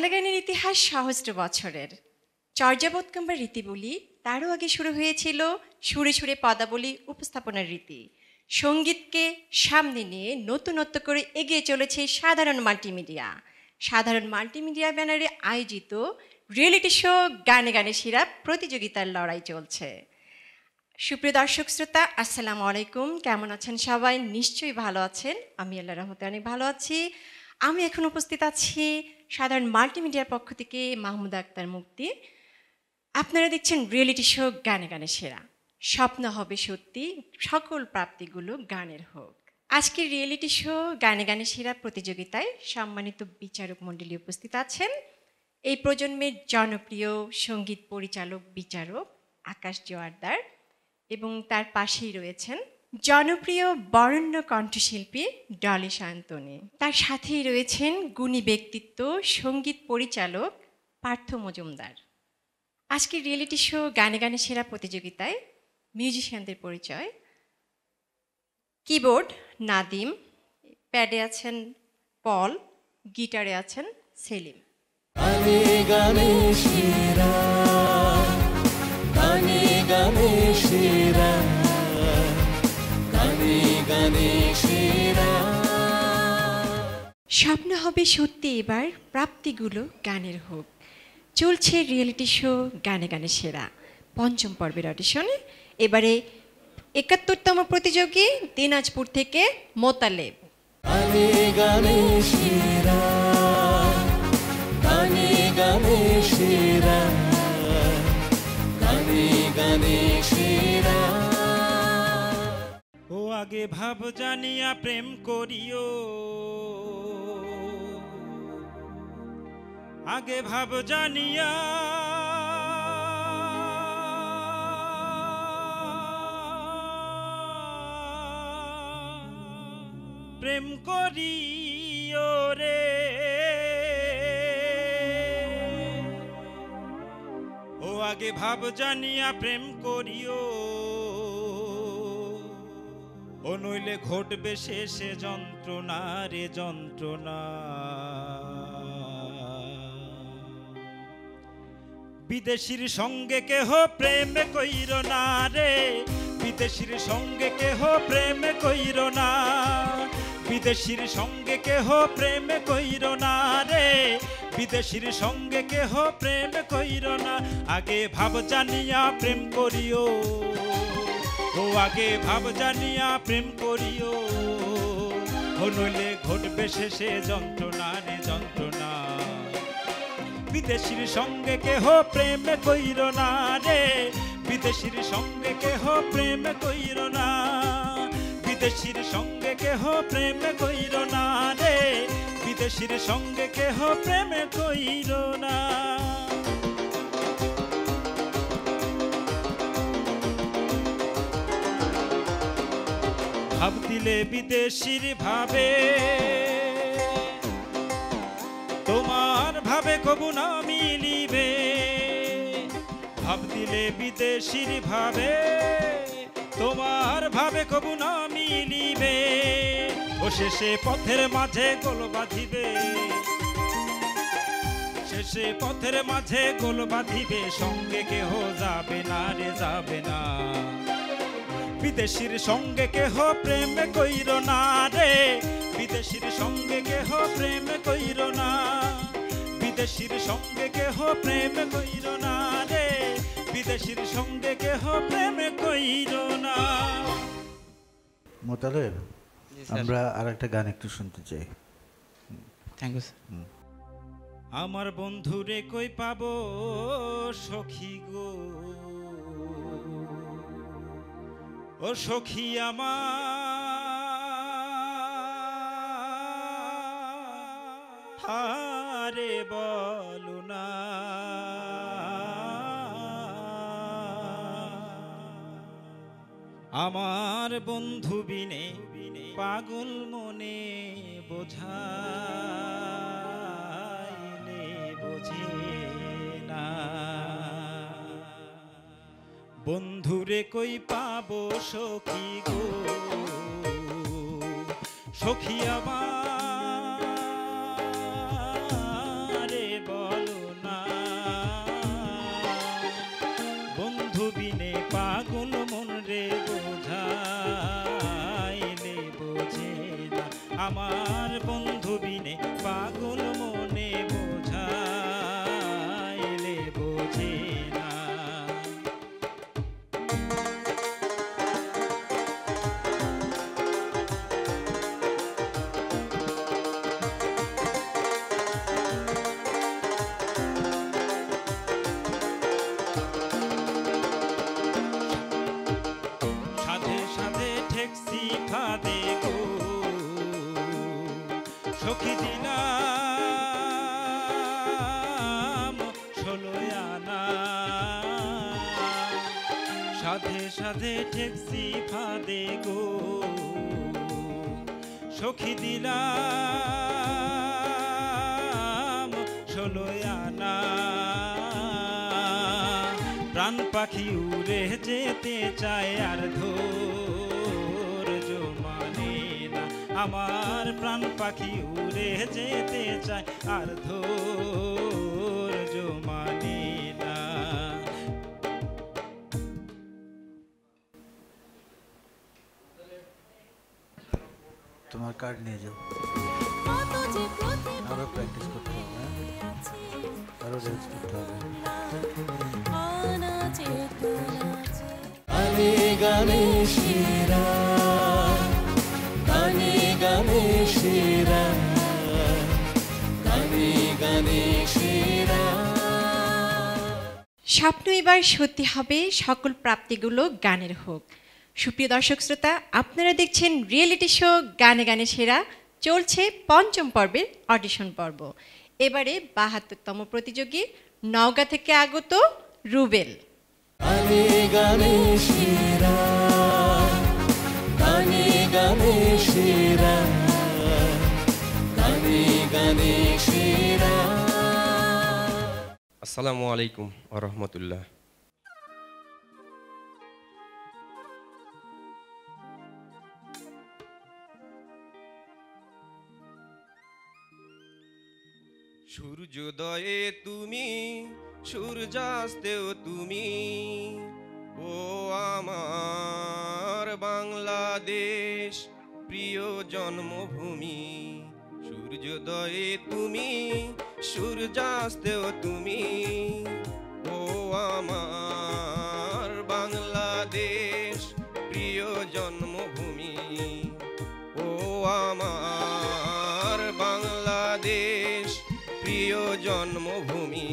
বাংলা ইতিহাস সহস্র বছরের। চর্যাবোধ কিংবা রীতি বলি তারও আগে শুরু হয়েছিল সুরে সুরে পদাবলী উপস্থাপনার রীতি। সঙ্গীতকে সামনে নিয়ে নতুনত্ব করে এগিয়ে চলেছে সাধারণ মাল্টিমিডিয়া। সাধারণ মাল্টিমিডিয়া ব্যানারে আয়োজিত রিয়েলিটি শো গানে গানে সেরা প্রতিযোগিতার লড়াই চলছে। সুপ্রিয় দর্শক শ্রোতা, আসসালামু আলাইকুম। কেমন আছেন সবাই? নিশ্চয়ই ভালো আছেন। আমি আল্লাহ রহমতে অনেক ভালো আছি। আমি এখন উপস্থিত আছি সাধারণ মাল্টিমিডিয়ার পক্ষ থেকে মাহমুদ আক্তার মুক্তি। আপনারা দেখছেন রিয়েলিটি শো গানে গানে সেরা। স্বপ্ন হবে সত্যি, সকল প্রাপ্তিগুলো গানের হোক। আজকের রিয়েলিটি শো গানে গানে সেরা প্রতিযোগিতায় সম্মানিত বিচারক মণ্ডলী উপস্থিত আছেন। এই প্রজন্মের জনপ্রিয় সংগীত পরিচালক, বিচারক আকাশ জোয়ারদার এবং তার পাশেই রয়েছেন জনপ্রিয় বরেণ্য কণ্ঠশিল্পী ডলি শান্তনী। তার সাথেই রয়েছেন গুণী ব্যক্তিত্ব, সংগীত পরিচালক পার্থ মজুমদার। আজকের রিয়েলিটি শো গানে গানে সেরা প্রতিযোগিতায় মিউজিশিয়ানদের পরিচয়। কিবোর্ড নাদিম, প্যাডে আছেন পল, গিটারে আছেন সেলিম। সেরা। স্বপ্ন হবে সত্যি এবার, প্রাপ্তিগুলো গানের হোক। চলছে রিয়েলিটি শো গানে গানে সেরা। পঞ্চম পর্বের অডিশনে এবারে একাত্তরতম প্রতিযোগী দিনাজপুর থেকে মোতালেব। সেরা। আগে ভাব জানিয়া প্রেম করিও। আগে ভাব জানিয়া প্রেম করিও রে। ও আগে ভাব জানিয়া প্রেম করিও। ও নইলে ঘটবে শেষে যন্ত্রণা রে যন্ত্রণা। বিদেশির সঙ্গে কেহ প্রেম কইর না রে, বিদেশির সঙ্গে কেহ প্রেম কইর না। বিদেশির সঙ্গে কেহ প্রেম কইর না রে, বিদেশির সঙ্গে কেহ প্রেম কইর না। আগে ভাব জানিয়া প্রেম করিও। ও আগে ভাব জানিয়া প্রেম করিও। ও নইলে ঘটবে শেষে যন্ত্রণা রে যন্ত্রণা। বিদেশির সঙ্গে কেহ প্রেম কইর না রে। বিদেশির সঙ্গে কেহ প্রেম কইর না। বিদেশির সঙ্গে কেহ প্রেম কইর না রে। বিদেশির সঙ্গে কেহ প্রেম কইর না। দিলে বিদেশির ভাবে। তোমার ভাবে কবু না মিলিবে। ভাব দিলে বিদেশির ভাবে। তোমার ভাবে কবু না মিলিবে। ও শেষে পথের মাঝে গোল বাঁধিবে। শেষে পথের মাঝে গোল বাঁধিবে। সঙ্গে কেহ যাবে না রে, যাবে না। বিদেশির সঙ্গে কেহ প্রেম কইর না রে। বিদেশির সঙ্গে কেহ প্রেম কইর না। বিদেশির সঙ্গে কেহ প্রেম কইর না রে। বিদেশির সঙ্গে কেহ প্রেম কইর না। মোতালেব আমরা আর একটা গান একটু শুনতে চাই। থ্যাংক ইউ আমার বন্ধুরে কই পাবো সখী গো? ও সখী আমার হারে না। আমার বন্ধু বিনে পাগল মনে বোঝে না। বন্ধুরে কই যাব সখী গো? সখী আমারে বল না। বন্ধু বিনে পাগল মন রে বোঝাইলে বোঝে না আমার। সাধে ঠেকসি ফাদে গো। সখী দিলাম ষোলোই আনা। প্রাণ পাখি উড়ে যেতে চায় আর ধৈর্য মানে না। আমার প্রাণ পাখি উড়ে যেতে চায় আর ধৈর্য তোমার কার্ড নিয়ে যাও। আরও প্র্যাকটিস করতে হবে হ্যাঁ? আরও রেঞ্জ করতে হবে। গানে গানে শিরা গানে গানে শিরা গানে গানে শিরা স্বপ্ন এবার সত্যি হবে সকল প্রাপ্তিগুলো গানের হোক। সুপ্রিয় দর্শক শ্রোতা আপনারা দেখছেন রিয়েলিটি শো গানে গানে সেরা চলছে পঞ্চম পর্বের অডিশন পর্ব। এবারে বাহাত্তরতম প্রতিযোগী নওগাঁ থেকে আগত রুবেল। আসসালামু আলাইকুম আরহামতুল্লাহ সূর্যোদয়ে তুমি, সূর্যাস্তেও তুমি। ও আমার বাংলাদেশ, প্রিয় জন্মভূমি, সূর্যোদয়ে তুমি, সূর্যাস্তেও তুমি। ও আমার জন্মভূমি।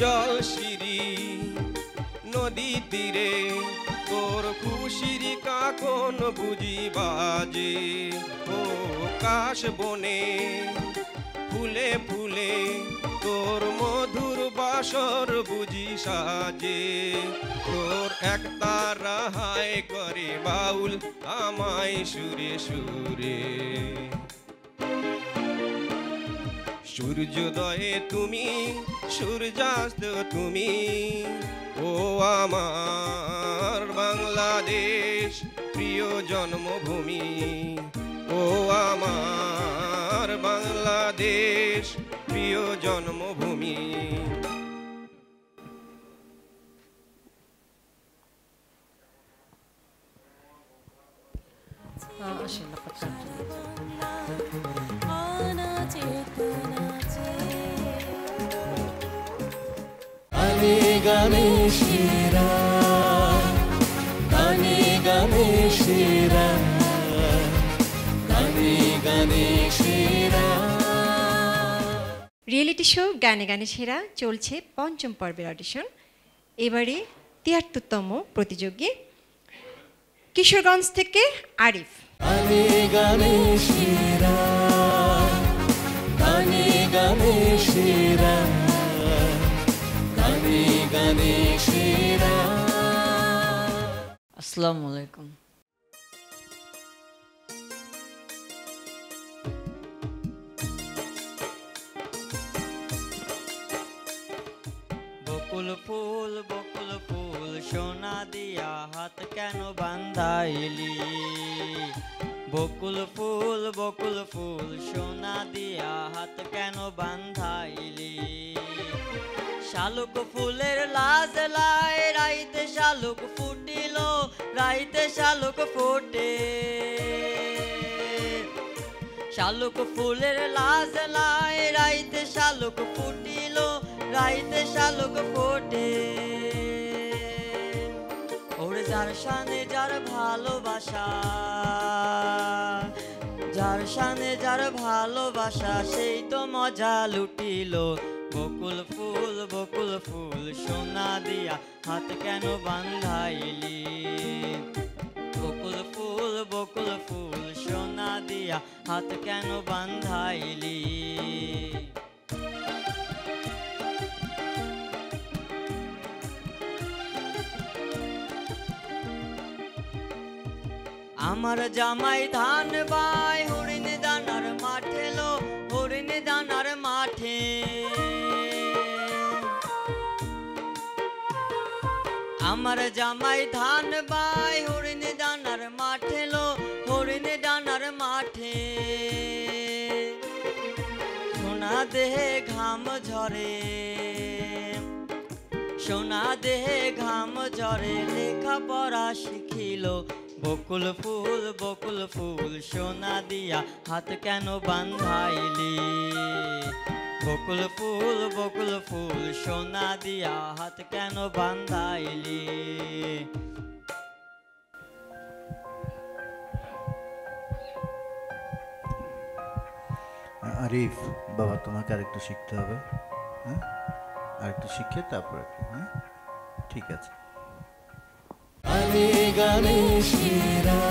জল সিঁড়ি নদী তীরে তোর খুশির কাকন বুঝি বাজে। ও কাশ বনে ফুলে ফুলে তোর মধুর বাসর বুঝি সাজে। তোর এক তারা হায় করে বাউল আমায় সুরে সুরে। সূর্যোদয়ে তুমি, সূর্যাস্ত তুমি, ও আমার বাংলাদেশ প্রিয় জন্মভূমি, ও আমার বাংলাদেশ প্রিয় জন্মভূমি। শিরা রিয়েলিটি শো গানে গানে সেরা, চলছে পঞ্চম পর্বের অডিশন এবারে তিয়াত্তরতম প্রতিযোগী কিশোরগঞ্জ থেকে আরিফ। গানে গানে শিরা গানে গানে শিরা গানে গানে শিরা আসসালামু আলাইকুম বকুল ফুল বকুল ফুল সোনা দিয়া হাত কেন বান্ধাইলি? বকুল ফুল বকুল ফুল, সোনা দিয়া হাত কেন বান্ধাইলি? শালুক ফুলের লাজ লাই, রাইতে শালুক ফুটিল, রাইতে শালুক ফুটে। শালুক ফুলের লাজ লাই, রাইতে শালুক ফুটিল, রাইতে শালুক ফোটে। যার সানে যার ভালোবাসা, যার সানে যার ভালোবাসা, সেই তো মজা লুটিল। বকুল ফুল বকুল ফুল সোনা দিয়া হাত কেন বান্ধাইলি? বকুল ফুল বকুল ফুল সোনা দিয়া হাত কেন বান্ধাইলি? আমার জামাই ধান বাই, হরিণ দানার মাঠে লো, হরিণ দানার মাঠে। আমার জামাই ধান বাই, হরিণ দানার মাঠে লো, হরিণ দানার মাঠে। সোনা দেহে ঘাম ঝরে, সোনা দেহে ঘাম ঝরে লেখা পড়া শিখিল বকুল ফুল বকুল ফুল সোনা দিয়া হাত কেন বান্ধাইলি? বকুল ফুল বকুল ফুল সোনা দিয়া হাত কেন বান্ধাইলি? আরিফ, বাবা, তোমাকে আরেকটু শিখতে হবে হ্যাঁ? আরেকটু শিখে তারপরে হ্যাঁ? ঠিক আছে। গানে গানে সেরা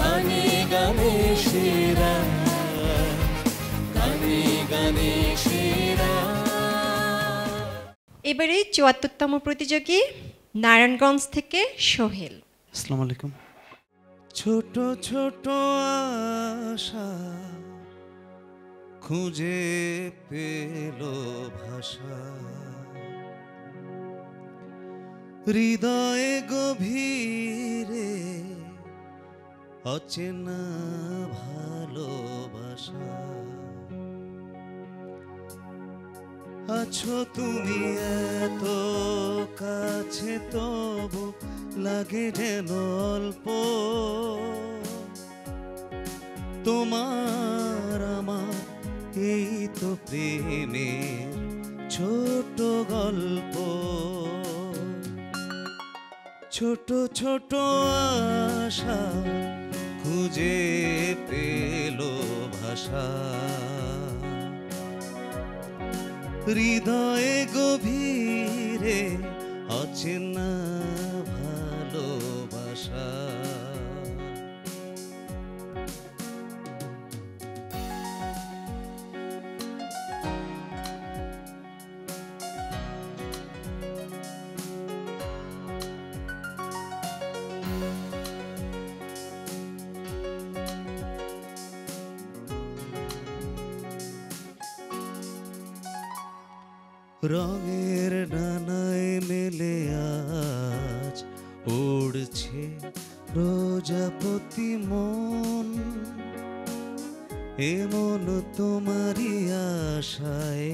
গানে গানে সেরা গানে গানে সেরা এবারে চুয়াত্তরতম প্রতিযোগী নারায়ণগঞ্জ থেকে সোহেল। আসসালামু আলাইকুম। ছোট ছোট আশা খুঁজে পেল ভাষা। হৃদয়ে গভীরে অচেনা ভালোবাসা। আছো তুমি এত কাছে, তবু লাগে যেন অল্প। তোমার আমার এই তো প্রেমের ছোট গল্প। ছোট ছোট আশা খুঁজে পেল ভাষা। হৃদয়ে গভীরে অচেনা ভালোবাসা। রঙের ডানায় মেলে আজ উড়ছে প্রজাপতি মন। এমন তোমারই আশায়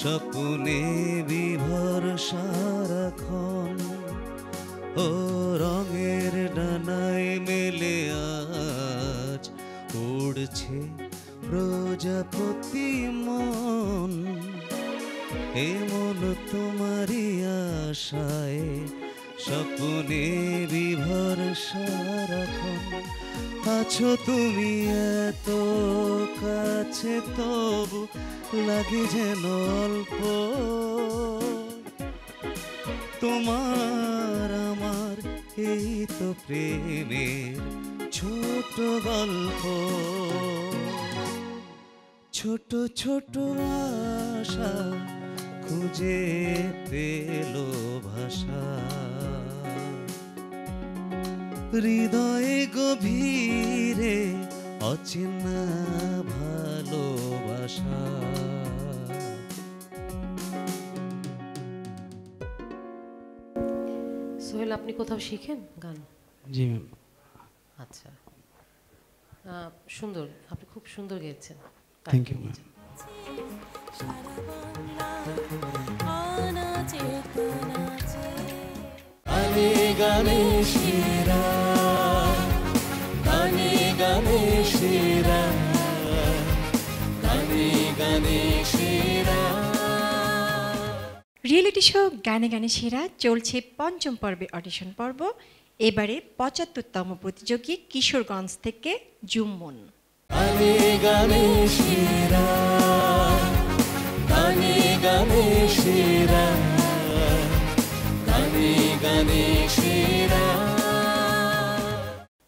স্বপ্নে বিভর সারাক্ষণ। ও রঙের ডানায় মেলে আজ উড়ছে প্রজাপতি মন। এমন তোমারই আশায়, স্বপ্নে বিভর সারাক্ষণ আছো তুমি এত কাছে, তবু লাগে যেন অল্প। তোমার আমার এই তো প্রেমের ছোট গল্প। ছোট ছোট আশা খুঁজে পেল ভাষা। হৃদয়ে গভীরে অচেনা ভালোবাসা। সোহেল আপনি কোথাও শিখেন গান? জি ম্যাম। আচ্ছা। সুন্দর আপনি খুব সুন্দর গেয়েছেন। থ্যাংক ইউ ম্যাম গানে গানে সেরা। গানে গানে সেরা। গানে গানে সেরা। রিয়েলিটি শো গানে গানে সেরা চলছে পঞ্চম পর্বে অডিশন পর্ব। এবারে পঁচাত্তরতম প্রতিযোগী কিশোরগঞ্জ থেকে জুম্মন গানে গানে সেরা গানে গানে সেরা। গানে গানে সেরা।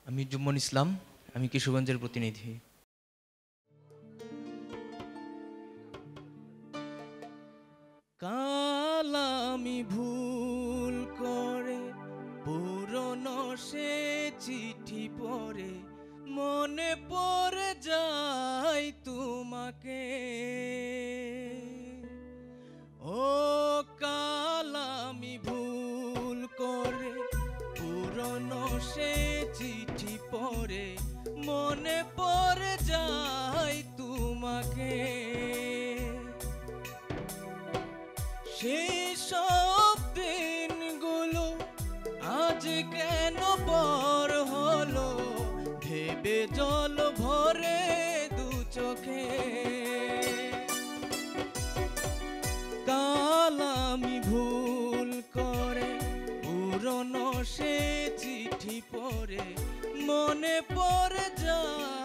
আমি জুম্মন ইসলাম, আমি কিশোরগঞ্জের প্রতিনিধি। কাল আমি ভুল করে পুরনো সে চিঠি পড়ে, মনে পড়ে যায় তোমাকে। সে চিঠি পড়ে, মনে পড়ে যাই তোমাকে। সেই সব দিনগুলো আজ কেন পর হলো, ভেবে জল ভরে দু চোখে। কাল আমি ভুল করে পুরনো সে পড়ে মনে পড়ে যাই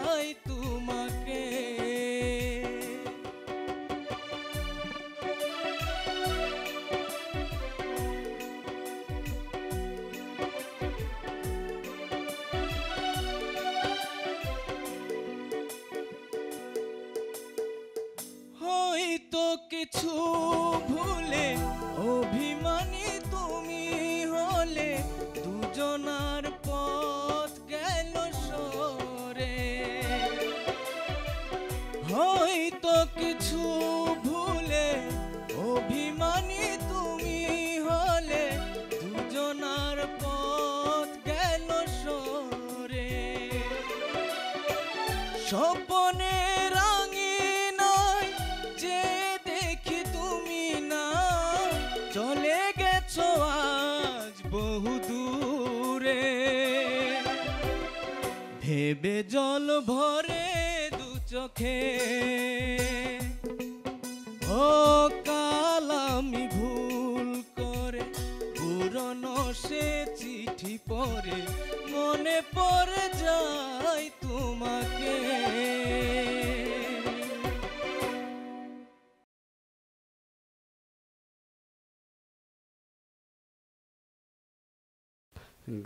সে চিঠি পড়ে মনে পড়ে যায় তোমাকে।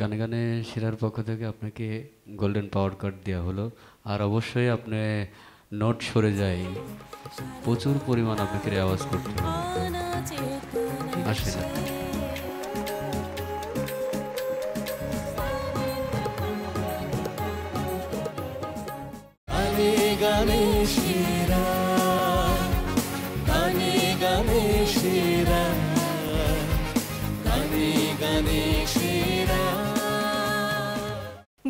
গানে গানে সেরার পক্ষ থেকে আপনাকে গোল্ডেন পাওয়ার কার্ড দেওয়া হলো। আর অবশ্যই আপনি নোট সরে যায় প্রচুর পরিমাণ আপনাকে রেওয়াজ করতে হবে। আসেন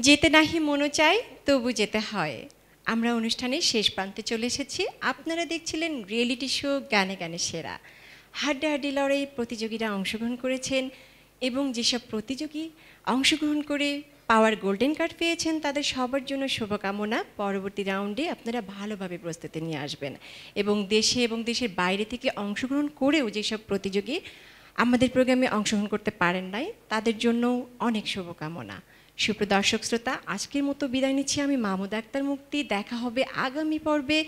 যেতে নাহি মনো চাই তবু যেতে হয়। আমরা অনুষ্ঠানের শেষ প্রান্তে চলে এসেছি। আপনারা দেখছিলেন রিয়েলিটি শো গানে গানে সেরা। হাড্ডাহাড্ডি লড়াই প্রতিযোগীরা অংশগ্রহণ করেছেন এবং যেসব প্রতিযোগী অংশগ্রহণ করে পাওয়ার গোল্ডেন কার্ড পেয়েছেন, তাদের সবার জন্য শুভকামনা। পরবর্তী রাউন্ডে আপনারা ভালোভাবে প্রস্তুতি নিয়ে আসবেন। এবং দেশে এবং দেশের বাইরে থেকে অংশগ্রহণ করেও যেসব প্রতিযোগী আমাদের প্রোগ্রামে অংশগ্রহণ করতে পারেন নাই, তাদের জন্য অনেক শুভকামনা। সুপ্রদর্শক শ্রোতা, আজকের মতো বিদায় নিচ্ছি আমি মাহমুদ আক্তার মুক্তি। দেখা হবে আগামী পর্বে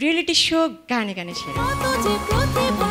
রিয়েলিটি শো গানে গানে সেরা